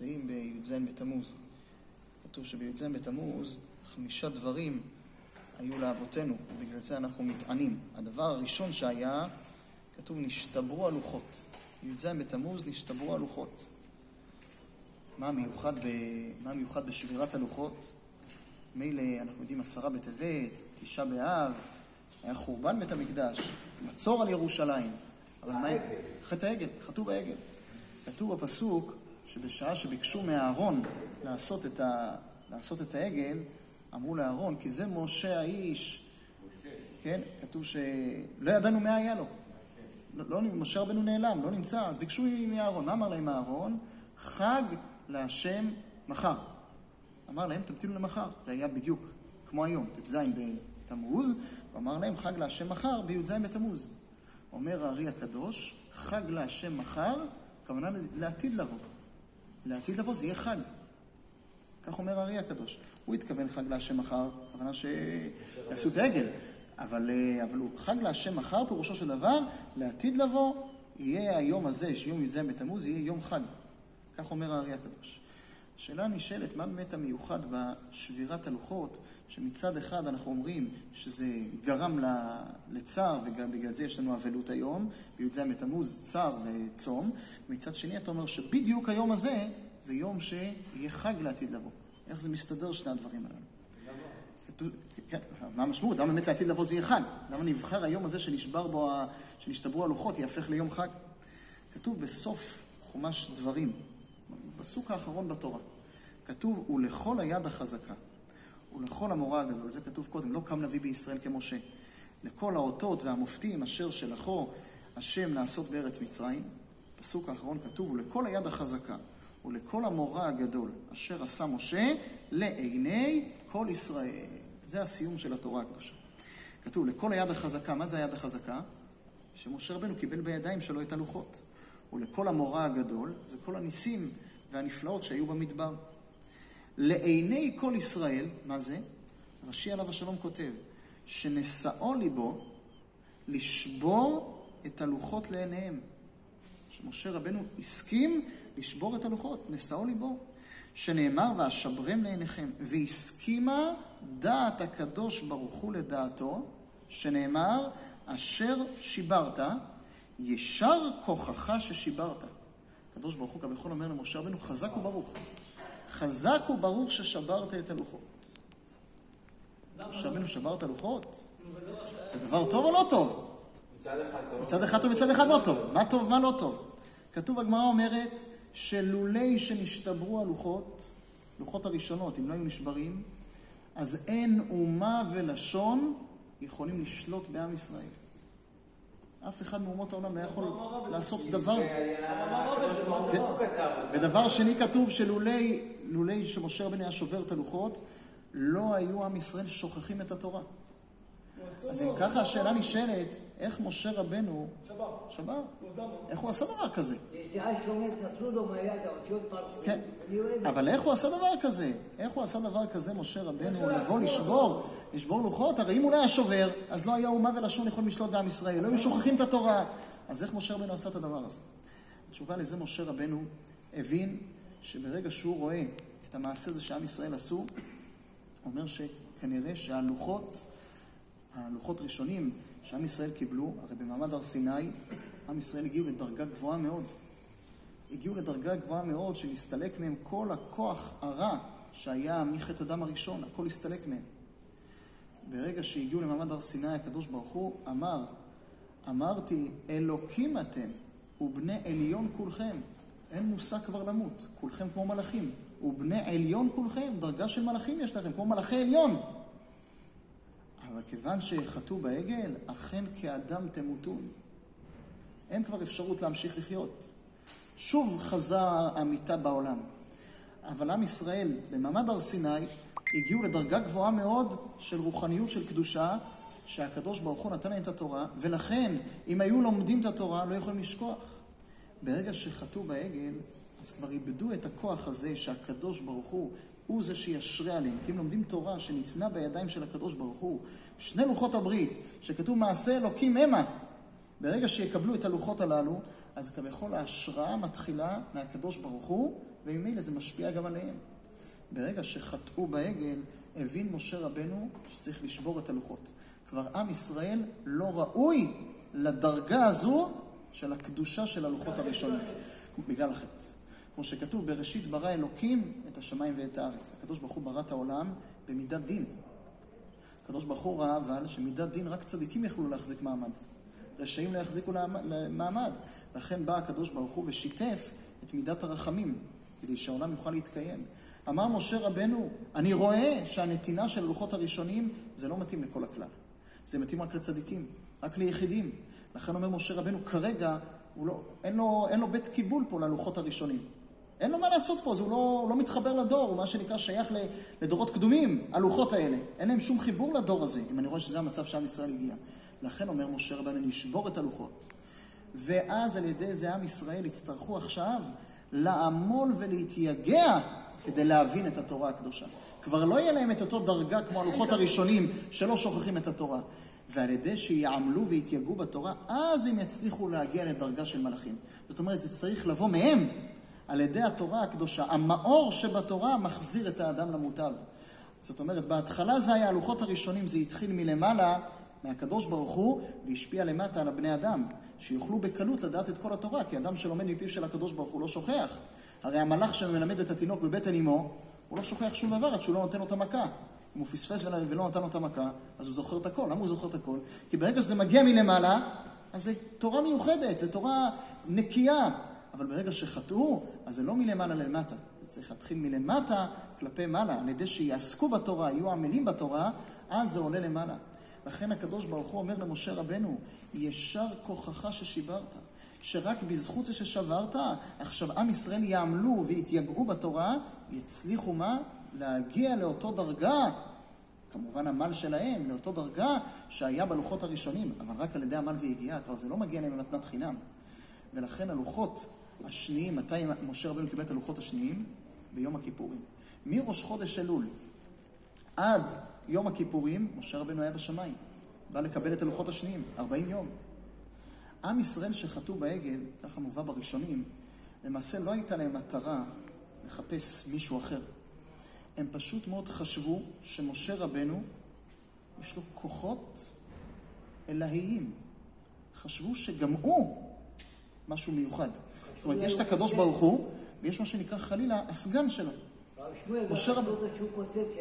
נמצאים בי"ז בתמוז. כתוב שבי"ז בתמוז חמישה דברים היו לאבותינו, ובגלל זה אנחנו מתענים. הדבר הראשון שהיה, כתוב נשתברו הלוחות. י"ז בתמוז נשתברו הלוחות. מה המיוחד, ב... מה המיוחד בשבירת הלוחות? מילא, אנחנו יודעים, עשרה בטבת, תשעה באב, היה חורבן בית המקדש, מצור על ירושלים. אבל מה... חטא העגל, חטאו בעגל. כתוב בפסוק שבשעה שביקשו מאהרון לעשות את, ה... לעשות את העגל, אמרו לאהרון, כי זה משה האיש. כן, כתוב שלא ידענו מה היה לו. לא, לא, משה רבנו נעלם, לא נמצא, אז ביקשו מאהרון. מה אמר להם אהרון? חג להשם מחר. אמר להם, תמתינו למחר. זה היה בדיוק כמו היום, ט"ז בתמוז, הוא אמר להם, חג להשם מחר בי"ז בתמוז. אומר הארי הקדוש, חג להשם מחר, הכוונה לעתיד לבוא. לעתיד לבוא זה יהיה חג. כך אומר הארי הקדוש. הוא התכוון חג להשם מחר, הכוונה שיעשו דגל. אבל, אבל הוא חג להשם מחר, פירושו של דבר, לעתיד לבוא, יהיה היום הזה, שיום י"ז בתמוז, יהיה יום חג. כך אומר הארי הקדוש. השאלה נשאלת, מה באמת המיוחד בשבירת הלוחות, שמצד אחד אנחנו אומרים שזה גרם לצער, ובגלל זה יש לנו אבלות היום, בי"ז בתמוז, צער וצום, מצד שני אתה אומר שבדיוק היום הזה, זה יום שיהיה חג לעתיד לבוא. איך זה מסתדר שני הדברים הללו? מה המשמעות? למה באמת לעתיד לבוא זה יהיה חג? למה נבחר היום הזה שנשבר בו, שנשתברו הלוחות, יהפך ליום חג? כתוב בסוף חומש דברים, בפסוק האחרון בתורה, כתוב, ולכל היד החזקה, ולכל המורה הגדול, זה כתוב קודם, לא קם נביא בישראל כמשה, לכל האותות והמופתים אשר שלחו השם לעשות בארץ מצרים, פסוק האחרון כתוב, ולכל היד החזקה, ולכל המורה הגדול אשר עשה משה, לעיני כל ישראל. זה הסיום של התורה הקדושה. כתוב, לכל היד החזקה, מה זה היד החזקה? שמשה רבנו קיבל בידיים שלו את הלוחות. ולכל המורה הגדול, זה כל הניסים והנפלאות שהיו במדבר. לעיני כל ישראל, מה זה? רש"י עליו השלום כותב, שנשאו ליבו לשבור את הלוחות לעיניהם. שמשה רבנו הסכים לשבור את הלוחות, נשאו ליבו. שנאמר, ואשברם לעיניכם, והסכימה דעת הקדוש ברוך הוא לדעתו, שנאמר, אשר שיברת, ישר כוחך ששיברת. הקדוש ברוך הוא כביכול אומר למשה רבנו, חזק וברוך. חזק וברוך ששברת את הלוחות. משה רבנו שבר את הלוחות? זה דבר טוב או לא טוב? מצד אחד טוב. מצד אחד טוב, מצד אחד לא טוב. מה טוב, מה לא טוב? כתוב, הגמרא אומרת, שלולי שנשתברו הלוחות, לוחות הראשונות, אם לא היו נשברים, אז אין אומה ולשון יכולים לשלוט בעם ישראל. אף אחד מאומות העולם לא יכול לעשות דבר... ודבר שני כתוב שלולי, לולי שמשה רבנו היה שובר את הלוחות, לא היו עם ישראל שוכחים את התורה. אז אם ככה השאלה נשאלת, איך משה רבנו שבר? איך הוא עשה דבר כזה? כן, אבל איך הוא עשה דבר כזה? איך הוא עשה דבר כזה, משה רבנו, לבוא לשבור, לשבור לוחות? הרי אם הוא לא היה שובר, אז לא היה אומה ולשון יכולים לשלוט בעם ישראל, לא היו שוכחים את התורה. אז איך משה רבנו עשה את הדבר הזה? התשובה לזה משה רבנו הבין שברגע שהוא רואה את המעשה הזה שעם ישראל עשו, אומר שכנראה שהלוחות הלוחות ראשונים שעם ישראל קיבלו, הרי במעמד הר סיני, עם ישראל הגיעו לדרגה גבוהה מאוד. הגיעו לדרגה גבוהה מאוד שנסתלק מהם כל הכוח הרע שהיה מחטא הדם הראשון, הכל הסתלק מהם. ברגע שהגיעו למעמד הר סיני, הקדוש ברוך הוא אמר, אמרתי, אלוקים אתם, ובני עליון כולכם. אין מושג כבר למות, כולכם כמו מלאכים. ובני עליון כולכם, דרגה של מלאכים יש לכם, כמו מלאכי עליון. אבל כיוון שחטאו בעגל, אכן כאדם תמותון. אין כבר אפשרות להמשיך לחיות. שוב חזר המיטה בעולם. אבל עם ישראל, במעמד הר סיני, הגיעו לדרגה גבוהה מאוד של רוחניות של קדושה, שהקדוש ברוך הוא נתן להם את התורה, ולכן, אם היו לומדים את התורה, לא יכולים לשכוח. ברגע שחטאו בעגל, אז כבר איבדו את הכוח הזה שהקדוש ברוך הוא הוא זה שישרה עליהם. כי הם לומדים תורה שניתנה בידיים של הקדוש ברוך הוא. שני לוחות הברית, שכתוב מעשה אלוקים המה. ברגע שיקבלו את הלוחות הללו, אז כביכול ההשראה מתחילה מהקדוש ברוך הוא, וממילא זה משפיע גם עליהם. ברגע שחטאו בעגל, הבין משה רבנו שצריך לשבור את הלוחות. כבר עם ישראל לא ראוי לדרגה הזו של הקדושה של הלוחות הראשונים. בגלל החטא. כמו שכתוב, בראשית ברא אלוקים את השמיים ואת הארץ. הקדוש ברוך הוא ברא את העולם במידת דין. הקדוש ברוך הוא ראה אבל שמידת דין רק צדיקים יכלו להחזיק מעמד. רשעים לא יחזיקו מעמד. לכן בא הקדוש ברוך הוא ושיתף את מידת הרחמים, כדי שהעולם יוכל להתקיים. אמר משה רבנו, אני רואה שהנתינה של הלוחות הראשונים זה לא מתאים לכל הכלל. זה מתאים רק לצדיקים, רק ליחידים. לכן אומר משה רבנו, כרגע לא, אין, לו, אין לו בית קיבול פה ללוחות הראשונים. אין לו מה לעשות פה, זה הוא לא, לא מתחבר לדור, הוא מה שנקרא שייך לדורות קדומים, הלוחות האלה. אין להם שום חיבור לדור הזה, אם אני רואה שזה המצב שעם ישראל הגיע. לכן אומר משה רבנו, נשבור את הלוחות. ואז על ידי זה עם ישראל יצטרכו עכשיו לעמול ולהתייגע כדי להבין את התורה הקדושה. כבר לא יהיה להם את אותו דרגה כמו הלוחות הראשונים שלא שוכחים את התורה. ועל ידי שיעמלו ויתייגעו בתורה, אז הם יצליחו להגיע לדרגה של מלאכים. זאת אומרת, זה צריך לבוא מהם, על ידי התורה הקדושה. המאור שבתורה מחזיר את האדם למוטב. זאת אומרת, בהתחלה זה היה, הלוחות הראשונים, זה התחיל מלמעלה, מהקדוש ברוך הוא, והשפיע למטה על הבני אדם, שיוכלו בקלות לדעת את כל התורה, כי אדם שלומד מפיו של הקדוש ברוך הוא לא שוכח. הרי המלאך שמלמד את התינוק בבטן אמו, הוא לא שוכח שום דבר עד שהוא לא נותן לו את המכה. אם הוא פספס ולא נתן לו את המכה, אז הוא זוכר את הכל. למה הוא זוכר את הכל? כי ברגע שזה מגיע מלמעלה, אז זו תורה מיוחדת, זו תורה נקייה. אבל ברגע שחטאו, אז זה לא מלמעלה למטה. זה צריך להתחיל מלמטה כלפי מעלה. על ידי שיעסקו בתורה, יהיו עמלים בתורה, אז זה עולה למעלה. לכן הקדוש ברוך הוא אומר למשה רבנו, ישר כוחך ששיברת. שרק בזכות זה ששברת, עכשיו עם ישראל יעמלו ויתייגעו בתורה, יצליחו מה? להגיע לאותו דרגה, כמובן עמל שלהם, לאותו דרגה שהיה בלוחות הראשונים, אבל רק על ידי עמל ויגיעה, כבר זה לא מגיע להם במתנת חינם. ולכן הלוחות השניים, מתי משה רבנו קיבל את הלוחות השניים? ביום הכיפורים. מראש חודש אלול עד יום הכיפורים, משה רבנו היה בשמיים. בא לקבל את הלוחות השניים, 40 יום. עם ישראל שחטאו בעגל, ככה מובא בראשונים, למעשה לא הייתה להם מטרה לחפש מישהו אחר. הם פשוט מאוד חשבו שמשה רבנו, יש לו כוחות אלוהיים. חשבו שגם הוא משהו מיוחד. זאת אומרת, יש את הקדוש ברוך הוא, ויש מה שנקרא חלילה הסגן שלו. משה רבנו,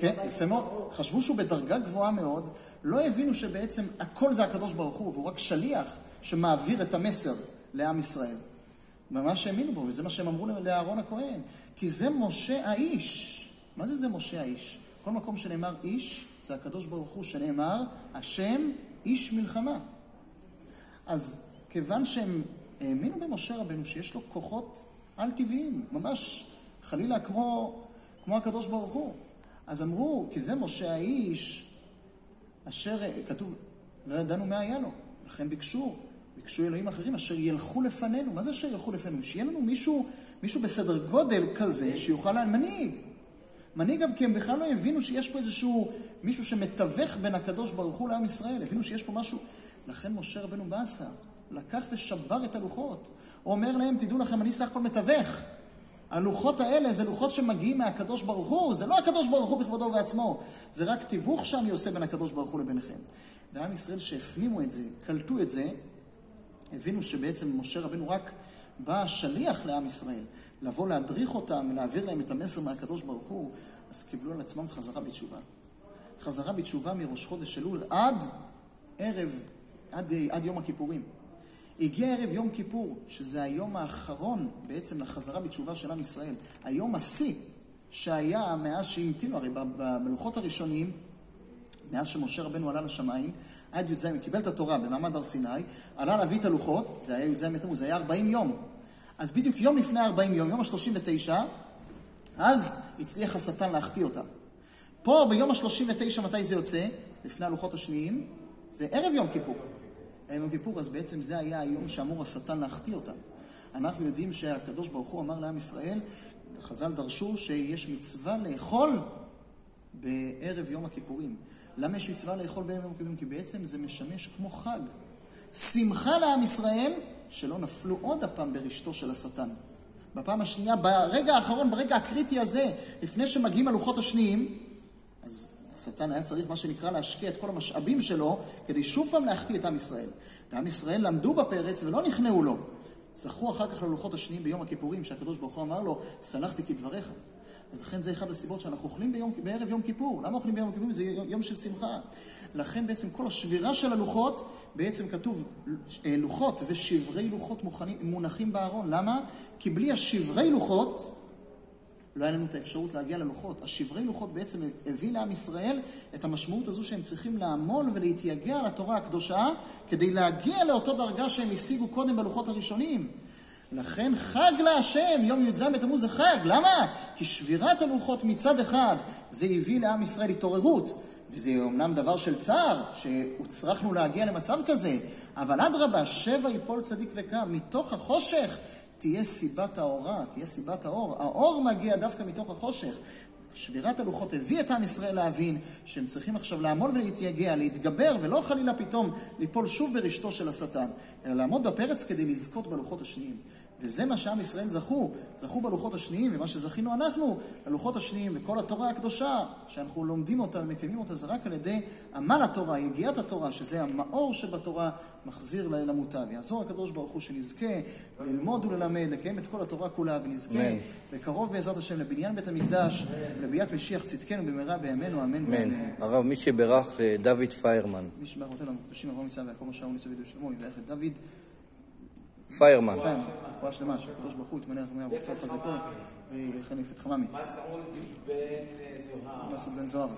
כן, יפה מאוד. חשבו שהוא בדרגה גבוהה מאוד, לא הבינו שבעצם הכל זה הקדוש ברוך הוא, והוא רק שליח שמעביר את המסר לעם ישראל. ממש האמינו בו, וזה מה שהם אמרו לאהרון הכהן. כי זה משה האיש. מה זה זה משה האיש? כל מקום שנאמר איש, זה הקדוש ברוך הוא שנאמר, השם איש מלחמה. אז כיוון שהם האמינו במשה רבנו שיש לו כוחות על-טבעיים, ממש חלילה כמו, כמו הקדוש ברוך הוא, אז אמרו, כי זה משה האיש, אשר כתוב, לא ידענו מה היה לו, לכן ביקשו, ביקשו אלוהים אחרים אשר ילכו לפנינו. מה זה אשר ילכו לפנינו? שיהיה לנו מישהו, מישהו בסדר גודל כזה שיוכל להנהיג. מנהיג גם כי הם בכלל לא הבינו שיש פה איזשהו מישהו שמתווך בין הקדוש ברוך הוא לעם ישראל, הבינו שיש פה משהו. לכן משה רבנו באסה, לקח ושבר את הלוחות. הוא אומר להם, תדעו לכם, אני סך הכל מתווך. הלוחות האלה זה לוחות שמגיעים מהקדוש ברוך הוא, זה לא הקדוש ברוך הוא בכבודו ובעצמו, זה רק תיווך שאני עושה בין הקדוש ברוך הוא לביניכם. ועם ישראל שהפנימו את זה, קלטו את זה, הבינו שבעצם משה רבנו רק בא שליח לעם ישראל. לבוא להדריך אותם ולהעביר להם את המסר מהקדוש ברוך הוא, אז קיבלו על עצמם חזרה בתשובה. חזרה בתשובה מראש חודש אלול עד ערב, עד, עד יום הכיפורים. הגיע ערב יום כיפור, שזה היום האחרון בעצם לחזרה בתשובה של עם ישראל. היום השיא שהיה מאז שהמתינו, הרי במלוכות הראשונים, מאז שמשה רבנו עלה לשמיים, עד י"ז, קיבל את התורה במעמד הר סיני, עלה להביא את הלוחות, זה היה י"ז בתמוז, זה היה 40 יום. אז בדיוק יום לפני 40 יום, יום ה-39, אז הצליח השטן להחטיא אותם. פה ביום ה-39, מתי זה יוצא? לפני הלוחות השניים, זה ערב יום כיפור. ערב יום כיפור, אז בעצם זה היה היום שאמור השטן להחטיא אותם. אנחנו יודעים שהקדוש ברוך הוא אמר לעם ישראל, חז"ל דרשו שיש מצווה לאכול בערב יום הכיפורים. למה יש מצווה לאכול בערב יום הכיפורים? כי בעצם זה משמש כמו חג. שמחה לעם ישראל שלא נפלו עוד הפעם ברשתו של השטן. בפעם השנייה, ברגע האחרון, ברגע הקריטי הזה, לפני שמגיעים הלוחות השניים, אז השטן היה צריך, מה שנקרא, להשקיע את כל המשאבים שלו, כדי שוב פעם להחטיא את עם ישראל. ועם ישראל למדו בפרץ ולא נכנעו לו. זכו אחר כך ללוחות השניים ביום הכיפורים, שהקדוש ברוך הוא אמר לו, סלחתי כדבריך. אז לכן זה אחד הסיבות שאנחנו אוכלים ביום, בערב יום כיפור. למה אוכלים ביום כיפור? זה יום של שמחה. לכן בעצם כל השבירה של הלוחות, בעצם כתוב אה, לוחות ושברי לוחות מוכנים, מונחים בארון. למה? כי בלי השברי לוחות, לא היה לנו את האפשרות להגיע ללוחות. השברי לוחות בעצם הביא לעם ישראל את המשמעות הזו שהם צריכים לעמול ולהתייגע על התורה הקדושה כדי להגיע לאותו דרגה שהם השיגו קודם בלוחות הראשונים. לכן חג להשם, יום י"ז בתמוז זה חג. למה? כי שבירת הלוחות מצד אחד, זה הביא לעם ישראל התעוררות. וזה אומנם דבר של צער, שהוצרכנו להגיע למצב כזה, אבל אדרבה, שבע יפול צדיק וקם, מתוך החושך תהיה סיבת האורה, תהיה סיבת האור. האור מגיע דווקא מתוך החושך. שבירת הלוחות הביא את עם ישראל להבין שהם צריכים עכשיו לעמול ולהתייגע, להתגבר, ולא חלילה פתאום ליפול שוב ברשתו של השטן, אלא לעמוד בפרץ כדי לזכות בלוחות השניים. וזה מה שעם ישראל זכו, זכו בלוחות השניים, ומה שזכינו אנחנו, הלוחות השניים וכל התורה הקדושה, שאנחנו לומדים אותה ומקיימים אותה, זה רק על ידי עמל התורה, יגיעת התורה, שזה המאור שבתורה, מחזיר למוטב. יעזור הקדוש ברוך הוא שנזכה ללמוד וללמד, לקיים את כל התורה כולה, ונזכה בקרוב בעזרת השם לבניין בית המקדש, לביאת משיח צדקנו במהרה בימינו, אמן ואמן. הרב, מי שברך לדוד פיירמן. מי שברך רוצה למקדשים אברהם יצחק ויעקב משה וניצב ידו שלמה, יברך את דוד. פיירמן. רפואה שלמה, שהקדוש ברוך הוא יתמלא רחמי אברכה וחזקו, ויחניף את חממי. מסעוד בן זוהר. מסעוד בן זוהר.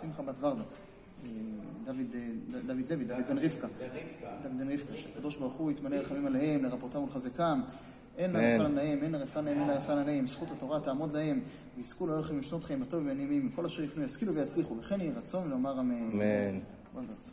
שמחה בת ורדה. ורדה. דוד לוי, דוד בן רבקה. דוד בן רבקה, שהקדוש ברוך הוא יתמלא רחמים עליהם, לרפאותם ולחזקם. אין לרפאן להם, אין לרפאן להם, אין לרפאן להם. זכות התורה תעמוד להם, ויזכו להולך עם שנות חיים בטוב ובנעימים. כל אשר יפנו ישכילו ויצליחו. וכן יהי רצון לומר אמן. אמן.